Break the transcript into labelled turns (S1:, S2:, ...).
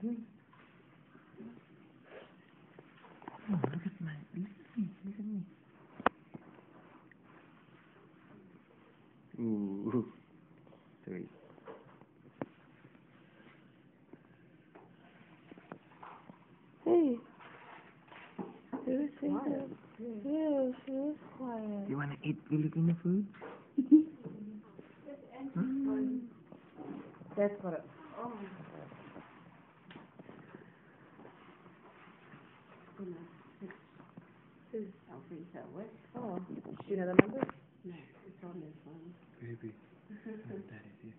S1: Oh, look at my, look at me, look at me. Ooh, three.
S2: Hey. It was quiet. Yeah, she was quiet.
S1: You wanna eat Filipino food? Mm.
S2: That's what it, oh.
S3: This is what?
S2: Oh, do you know the number?
S3: No, it's on this one.
S1: Baby, that is.